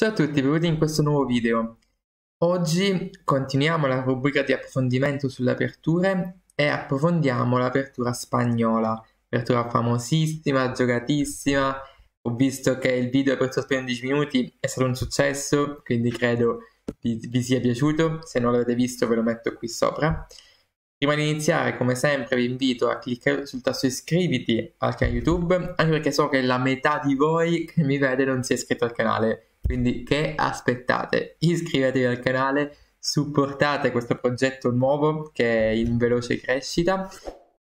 Ciao a tutti, benvenuti in questo nuovo video. Oggi continuiamo la rubrica di approfondimento sulle aperture e approfondiamo l'apertura spagnola, apertura famosissima, giocatissima. Ho visto che il video apertura spagnola in 10 minuti è stato un successo, quindi credo vi, vi sia piaciuto. Se non l'avete visto ve lo metto qui sopra. Prima di iniziare, come sempre, vi invito a cliccare sul tasto iscriviti al canale YouTube, anche perché so che la metà di voi che mi vede non si è iscritto al canale quindi che aspettate? Iscrivetevi al canale, supportate questo progetto nuovo che è in veloce crescita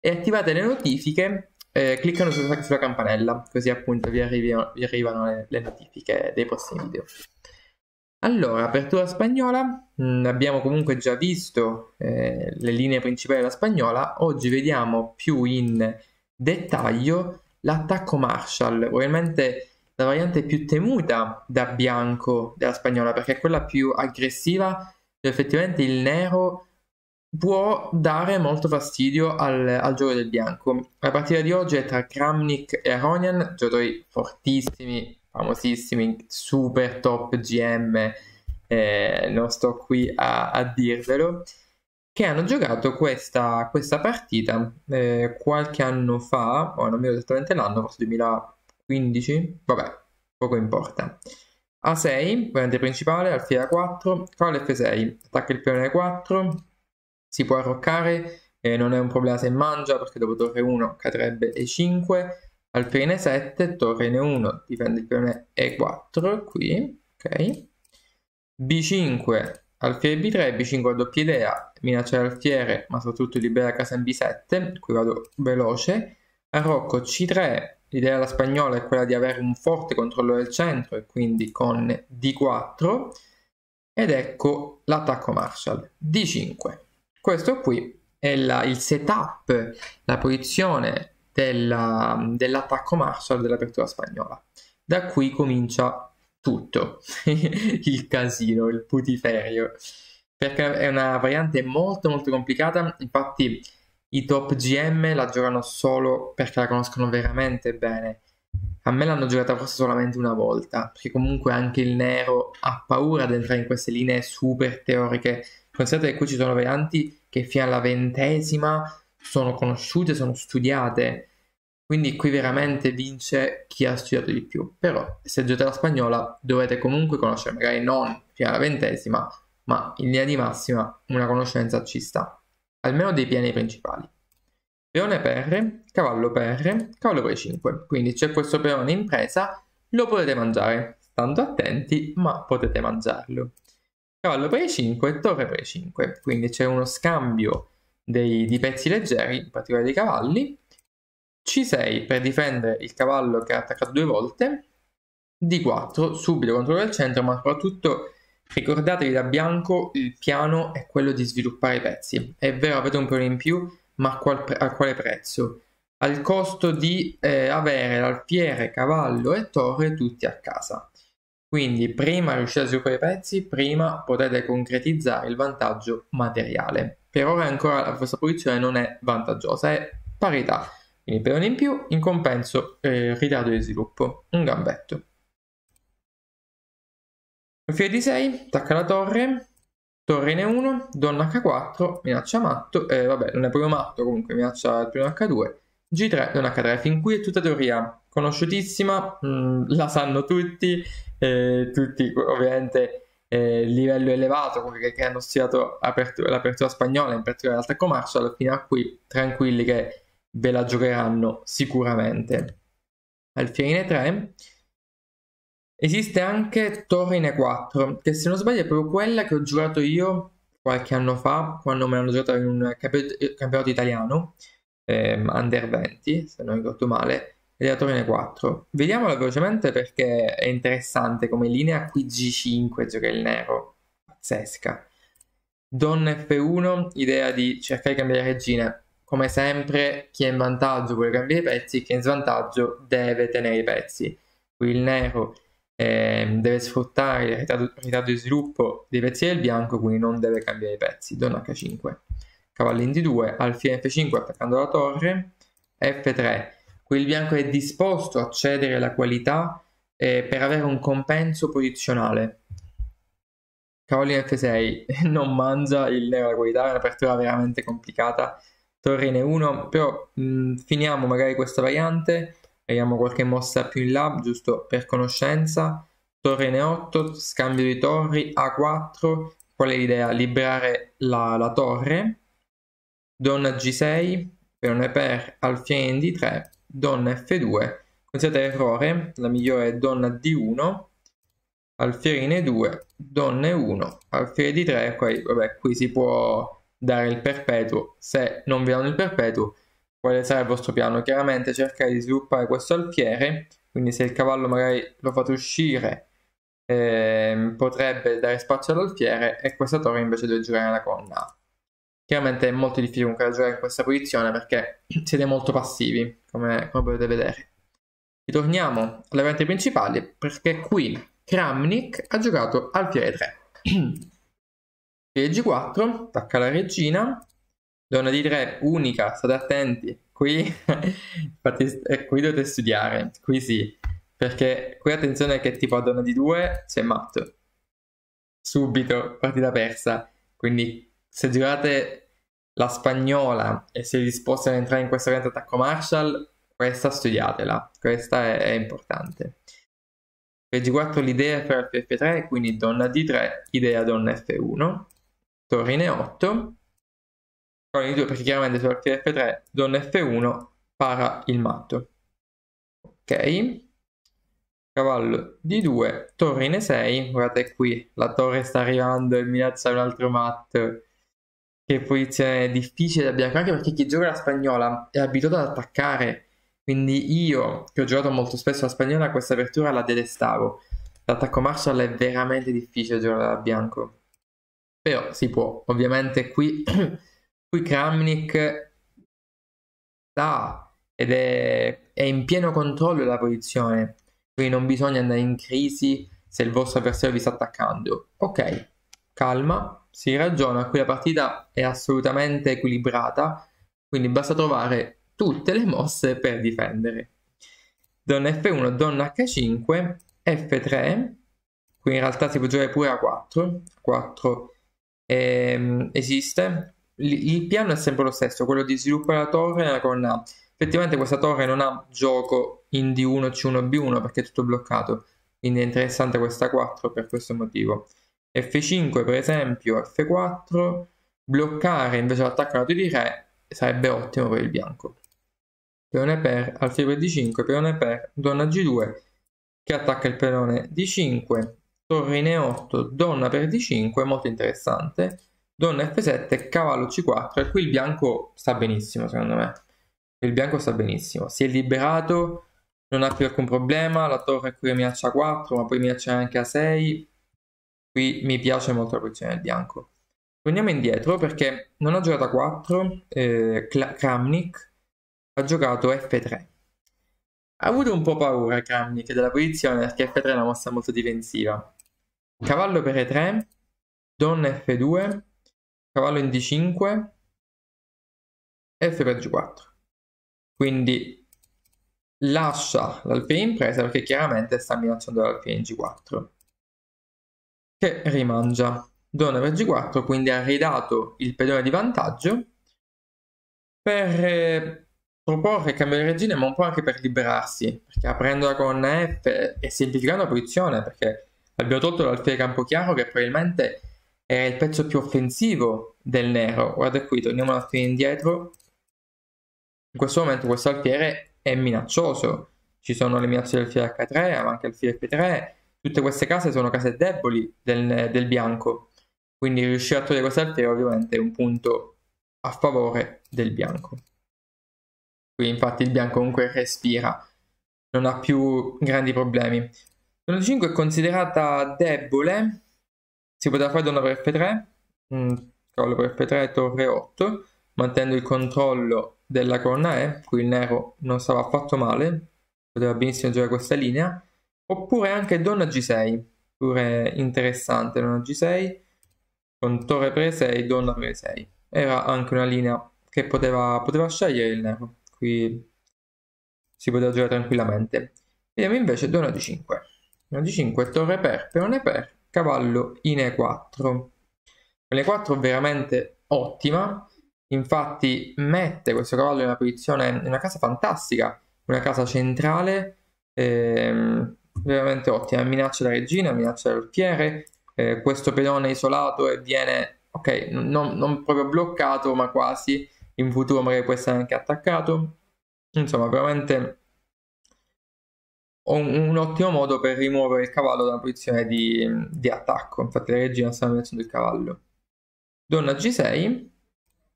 e attivate le notifiche eh, cliccando sulla, sulla, campanella, così appunto vi, arrivino, vi arrivano le, le, notifiche dei prossimi video. Allora, apertura spagnola, mh, mm, abbiamo comunque già visto eh, le linee principali della spagnola, oggi vediamo più in dettaglio l'attacco Marshall, ovviamente la variante più temuta da bianco della spagnola perché è quella più aggressiva effettivamente il nero può dare molto fastidio al, al gioco del bianco. La partita di oggi è tra Kramnik e Aronian, giocatori fortissimi, famosissimi, super top GM, eh, non sto qui a, a dirvelo, che hanno giocato questa, questa partita eh, qualche anno fa, oh, non mi ricordo esattamente l'anno, forse 2000 15, vabbè, poco importa. A6, variante principale, alfiere A4, cavallo F6, attacca il peone A4, si può arroccare, eh, non è un problema se mangia perché dopo torre 1 cadrebbe E5, alfiere in E7, torre in E1, difende il peone E4, qui, ok. B5, alfiere B3, B5 a doppia idea, minaccia l'alfiere, ma soprattutto libera casa in B7, qui vado veloce, arrocco C3, L'idea della spagnola è quella di avere un forte controllo del centro e quindi con D4 ed ecco l'attacco Marshall D5. Questo qui è la, il setup, la posizione della, dell'attacco Marshall dell'apertura spagnola. Da qui comincia tutto, il casino, il putiferio, perché è una variante molto molto complicata, infatti i top GM la giocano solo perché la conoscono veramente bene. A me l'hanno giocata forse solamente una volta, perché comunque anche il nero ha paura di entrare in queste linee super teoriche. Considerate che qui ci sono varianti che fino alla ventesima sono conosciute, sono studiate. Quindi qui veramente vince chi ha studiato di più. Però se giocate la spagnola dovete comunque conoscere, magari non fino alla ventesima, ma in linea di massima una conoscenza ci sta almeno dei piani principali. Peone re, cavallo re, cavallo per 5. Quindi c'è questo peone in presa, lo potete mangiare, stando attenti, ma potete mangiarlo. Cavallo per 5, torre per 5. Quindi c'è uno scambio dei, di pezzi leggeri, in particolare dei cavalli. C6 per difendere il cavallo che ha attaccato due volte. D4 subito controllo del centro, ma soprattutto Ricordatevi da bianco il piano è quello di sviluppare i pezzi. È vero, avete un piano in più, ma a, qual pre- a quale prezzo? Al costo di eh, avere l'alfiere, cavallo e torre tutti a casa. Quindi prima riuscite a sviluppare i pezzi, prima potete concretizzare il vantaggio materiale. Per ora ancora la vostra posizione non è vantaggiosa, è parità. Quindi peone in più, in compenso eh, ritardo di sviluppo, un gambetto. Alfiere di 6, attacca la torre, torre in E1, donna H4, minaccia matto, eh, vabbè non è proprio matto comunque, minaccia il primo H2, G3, donna H3, fin qui è tutta teoria conosciutissima, mh, mm, la sanno tutti, eh, tutti ovviamente eh, livello elevato, che, che hanno studiato apertura, l'apertura spagnola, in particolare l'attacco Marshall, fino a qui tranquilli che ve la giocheranno sicuramente. Alfiere in E3, Esiste anche Torre in E4, che se non sbaglio è proprio quella che ho giocato io qualche anno fa, quando me l'hanno giocata in un campionato italiano, ehm, Under 20, se non ricordo male, ed è la Torre in E4. Vediamola velocemente perché è interessante come linea qui G5 gioca il nero, pazzesca. Don F1, idea di cercare di cambiare regine. Come sempre, chi è in vantaggio vuole cambiare i pezzi, chi è in svantaggio deve tenere i pezzi. Qui il nero eh, deve sfruttare il ritardo, di sviluppo dei pezzi del bianco, quindi non deve cambiare i pezzi. Donna H5, cavallo in D2, alfiere F5 attaccando la torre, F3. Qui il bianco è disposto a cedere la qualità eh, per avere un compenso posizionale. Cavallo in F6 non mangia il nero da qualità, è un'apertura veramente complicata. Torre in E1, però mh, finiamo magari questa variante, vediamo qualche mossa più in là, giusto per conoscenza. Torre in E8, scambio di torri, A4, qual è l'idea? Liberare la, la torre, donna G6, peone per, alfiere in D3, donna F2, considerate errore, la migliore è donna D1, alfiere in E2, donna E1, alfiere D3, poi vabbè qui si può dare il perpetuo, se non vi danno il perpetuo quale sarà il vostro piano? Chiaramente cercare di sviluppare questo alfiere, quindi se il cavallo magari lo fate uscire eh, potrebbe dare spazio all'alfiere e questa torre invece deve giocare nella colonna Chiaramente è molto difficile comunque giocare in questa posizione perché siete molto passivi, come, come potete vedere. Ritorniamo alle eventi principali perché qui Kramnik ha giocato alfiere 3. Piede G4, attacca la regina, donna di 3, unica, state attenti, qui, infatti, eh, qui dovete studiare, qui sì, perché qui attenzione che tipo a donna di 2 c'è matto, subito, partita persa, quindi se giocate la spagnola e siete disposti ad entrare in questo evento attacco Marshall, questa studiatela, questa è, è importante. Per G4 l'idea è per F3, quindi donna D3, idea donna F1, torre in E8, con i 2 perché chiaramente su F3, donna F1, para il matto. Ok, cavallo D2, torre in E6, guardate qui, la torre sta arrivando e minaccia un altro matto che posizione difficile da bianco, anche perché chi gioca la spagnola è abituato ad attaccare. Quindi io, che ho giocato molto spesso la spagnola, questa apertura la detestavo. L'attacco Marshall è veramente difficile giocare da bianco. Però si può. Ovviamente qui, qui Kramnik sta ed è, è in pieno controllo della posizione. Quindi non bisogna andare in crisi se il vostro avversario vi sta attaccando. Ok, calma, si ragiona, qui la partita è assolutamente equilibrata, quindi basta trovare tutte le mosse per difendere. Donna F1, donna H5, F3, qui in realtà si può giocare pure a 4, 4 ehm, esiste, il, piano è sempre lo stesso, quello di sviluppare la torre A. Effettivamente questa torre non ha gioco in D1, C1, B1 perché è tutto bloccato, quindi è interessante questa 4 per questo motivo. F5 per esempio, F4, bloccare invece l'attacco nato di Re sarebbe ottimo per il bianco. Peone per, alfiere D5, peone per, donna G2 che attacca il pedone D5, torre in E8, donna per D5, molto interessante, donna F7, cavallo C4 e qui il bianco sta benissimo secondo me. Il bianco sta benissimo, si è liberato, non ha più alcun problema, la torre qui minaccia 4 ma poi minaccia anche A6, Qui mi piace molto la posizione del bianco. Torniamo indietro perché non ha giocato a 4, eh, Kramnik ha giocato F3. Ha avuto un po' paura Kramnik della posizione perché F3 è una mossa molto difensiva. Cavallo per E3, donna F2, cavallo in D5, F per G4. Quindi lascia l'alfiere in presa perché chiaramente sta minacciando l'alfiere in G4 che rimangia. Donna per G4 quindi ha ridato il pedone di vantaggio per eh, proporre cambiare regine ma un po' anche per liberarsi perché aprendola con F e semplificando la posizione perché abbiamo tolto l'alfiere campo chiaro che probabilmente era il pezzo più offensivo del nero. Guarda qui torniamo un attimo indietro. In questo momento questo alfiere è minaccioso. Ci sono le minacce del fiere H3 ma anche il fiere F3 tutte queste case sono case deboli del, del bianco, quindi riuscire a togliere questa alfiere ovviamente è un punto a favore del bianco. Qui infatti il bianco comunque respira, non ha più grandi problemi. Donna 5 è considerata debole, si poteva fare donna per F3, mm, cavallo per F3, torre 8, mantenendo il controllo della colonna E, qui il nero non stava affatto male, poteva benissimo giocare questa linea, Oppure anche donna G6, pure interessante donna G6, con torre per 6, donna per 6. Era anche una linea che poteva, poteva scegliere il nero, qui si poteva giocare tranquillamente. Vediamo invece donna d5. Donna d5, torre per, peone per, cavallo in e4. L'e4 è veramente ottima, infatti mette questo cavallo in una posizione, in una casa fantastica, una casa centrale, ehm, veramente ottima, minaccia la regina, minaccia l'alfiere, eh, questo pedone isolato e viene, ok, non, non proprio bloccato, ma quasi, in futuro magari può essere anche attaccato, insomma veramente un, un, ottimo modo per rimuovere il cavallo da una posizione di, di attacco. Infatti la regina sta mettendo il cavallo. Donna G6.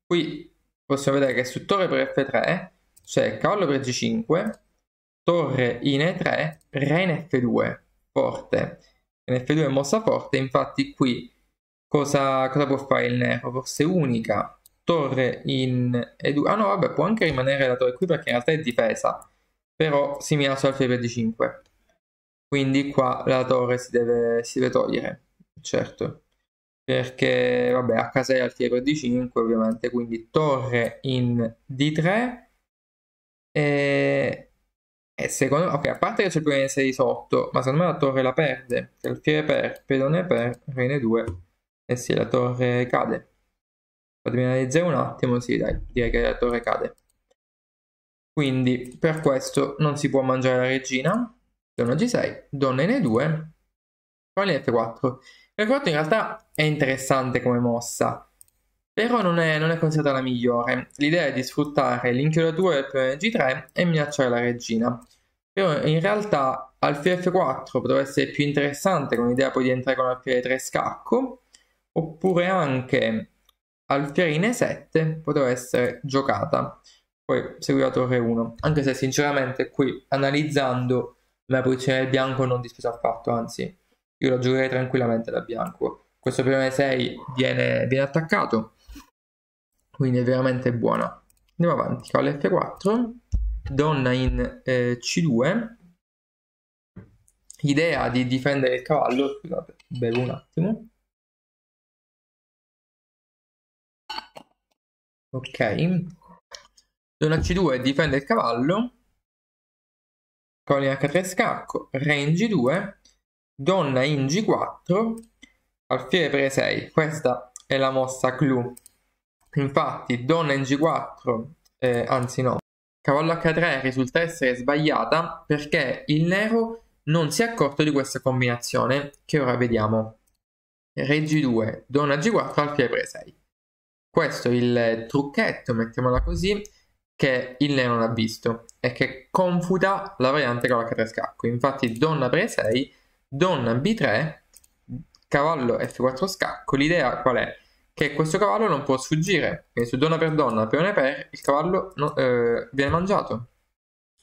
Qui possiamo vedere che su torre per F3 c'è cavallo per G5, torre in E3, re in F2. Forte. In F2 è mossa forte, infatti qui cosa, cosa può fare il nero? Forse unica. Torre in E2. Ah no, vabbè, può anche rimanere la torre qui perché in realtà è difesa però si minaccia alfiere di 5 quindi qua la torre si deve, si deve togliere certo. Perché vabbè H6 alfiere di 5 ovviamente quindi torre in D3 e, e secondo ok a parte che c'è il pedone 6 sotto ma secondo me la torre la perde. Alfiere per pedone per re 2 e sì la torre cade. Fatemi analizzare un attimo sì dai direi che la torre cade quindi per questo non si può mangiare la regina, donna G6, donna N2, cavallo F4. F4 in realtà è interessante come mossa, però non è, non è considerata la migliore. L'idea è di sfruttare l'inchiodatura del peone G3 e minacciare la regina. Però in realtà alfiere F4 potrebbe essere più interessante con l'idea poi di entrare con alfiere 3 scacco, oppure anche alfiere in E7 potrebbe essere giocata poi seguiva torre 1, anche se sinceramente qui analizzando la posizione del bianco non dispiace affatto, anzi io la giocherei tranquillamente da bianco. Questo primo 6 viene, viene attaccato, quindi è veramente buona. Andiamo avanti, cavallo F4, donna in eh, C2, idea di difendere il cavallo, scusate, bevo un attimo. Ok, Donna C2 difende il cavallo. In H3 scacco. Re in G2. Donna in G4. Alfiere per E6. Questa è la mossa clou. Infatti, donna in G4, eh, anzi no, cavallo H3 risulta essere sbagliata perché il nero non si è accorto di questa combinazione che ora vediamo. Re G2, donna G4, alfiere per E6. Questo è il trucchetto, mettiamola così, che il nero non ha visto e che confuta la variante con H3 scacco. Infatti donna per 6, donna B3, cavallo F4 scacco. L'idea qual è? Che questo cavallo non può sfuggire. Quindi su donna per donna, peone per, il cavallo no, eh, viene mangiato.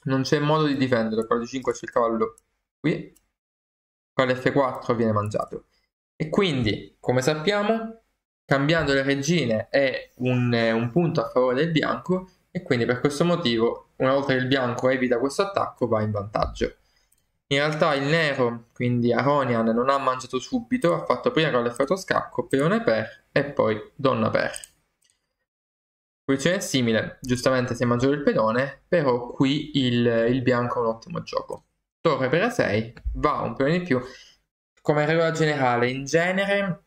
Non c'è modo di difenderlo. Con di 5 c'è il cavallo qui. Con l'F4 viene mangiato. E quindi, come sappiamo, cambiando le regine è un, un punto a favore del bianco e quindi per questo motivo, una volta che il bianco evita questo attacco, va in vantaggio. In realtà il nero, quindi Aronian, non ha mangiato subito, ha fatto prima con l'effetto scacco, peone per e poi donna per. Posizione simile, giustamente si è mangiato il pedone, però qui il, il bianco ha un ottimo gioco. Torre per A6, va un peone in più. Come regola generale, in genere,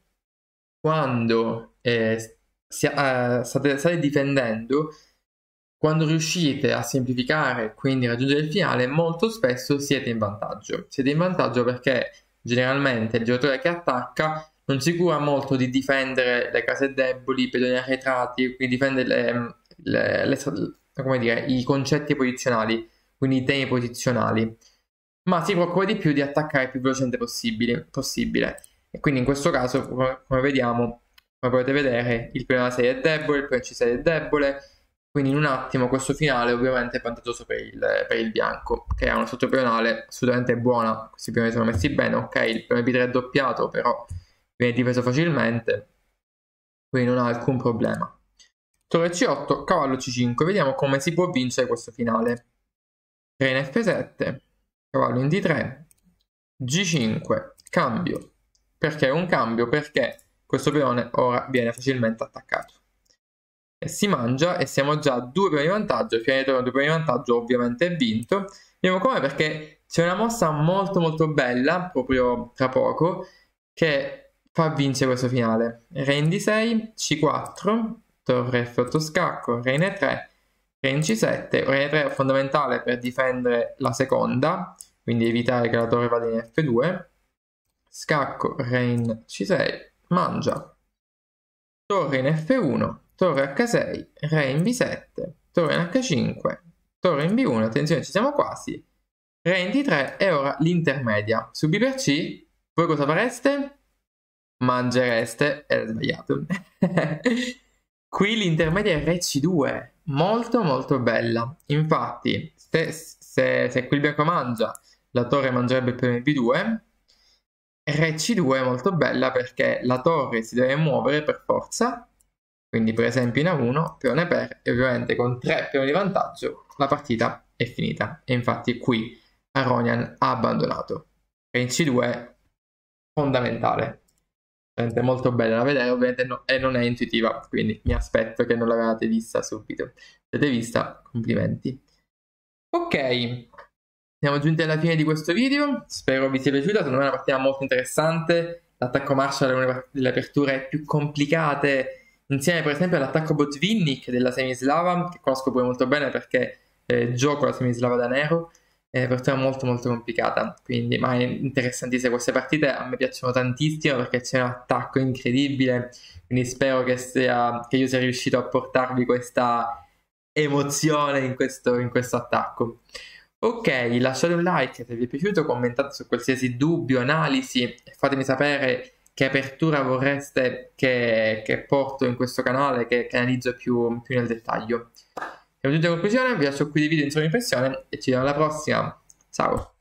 quando eh, si, eh, state, state difendendo, quando riuscite a semplificare, quindi raggiungere il finale, molto spesso siete in vantaggio. Siete in vantaggio perché generalmente il giocatore che attacca non si cura molto di difendere le case deboli, i pedoni arretrati, quindi difendere le, le, le, dire, i concetti posizionali, quindi i temi posizionali, ma si preoccupa di più di attaccare il più velocemente possibile. possibile. E quindi in questo caso, come, come vediamo, come potete vedere, il primo 6 è debole, il primo C6 è debole, quindi in un attimo questo finale ovviamente è vantaggioso per il, per il bianco, che ha una sottopionale assolutamente buona. Questi pioni sono messi bene, ok, il piano B3 è doppiato, però viene difeso facilmente, quindi non ha alcun problema. Torre C8, cavallo C5, vediamo come si può vincere questo finale. Re in F7, cavallo in D3, G5, cambio. Perché un cambio? Perché questo peone ora viene facilmente attaccato si mangia e siamo già a due primi vantaggio, il pianeta con due primi vantaggio ovviamente è vinto. Vediamo come perché c'è una mossa molto molto bella, proprio tra poco, che fa vincere questo finale. Re in D6, C4, torre F8 scacco, Re in E3, Re in C7. Re in E3 è fondamentale per difendere la seconda, quindi evitare che la torre vada in F2. Scacco, Re in C6, mangia. Torre in F1, torre H6, Re in B7, torre in H5, torre in B1, attenzione ci siamo quasi, Re in D3 e ora l'intermedia. Su B per C, voi cosa fareste? Mangereste, è sbagliato. Qui l'intermedia è Re C2, molto molto bella. Infatti, se, se, se qui il bianco mangia, la torre mangerebbe il primo B2. Re C2 è molto bella perché la torre si deve muovere per forza quindi per esempio in A1, peone per, e ovviamente con 3 peoni di vantaggio la partita è finita. E infatti qui Aronian ha abbandonato. E in C2 fondamentale. È molto bella da vedere, ovviamente no, e non è intuitiva, quindi mi aspetto che non l'avevate vista subito. L'avete vista? Complimenti. Ok, siamo giunti alla fine di questo video, spero vi sia piaciuta, secondo me è una partita molto interessante. L'attacco Marshall è una delle aperture più complicate insieme per esempio all'attacco Botvinnik della Semislava, che conosco pure molto bene perché eh, gioco la Semislava da Nero, è per molto molto complicata, quindi ma è interessantissima queste partite, a me piacciono tantissimo perché c'è un attacco incredibile, quindi spero che, sia, che io sia riuscito a portarvi questa emozione in questo, in questo attacco. Ok, lasciate un like se vi è piaciuto, commentate su qualsiasi dubbio, analisi fatemi sapere che apertura vorreste che, che porto in questo canale, che, che analizzo più, più, nel dettaglio. Siamo giunti a conclusione, vi lascio qui il video in sovraimpressione e ci vediamo alla prossima. Ciao!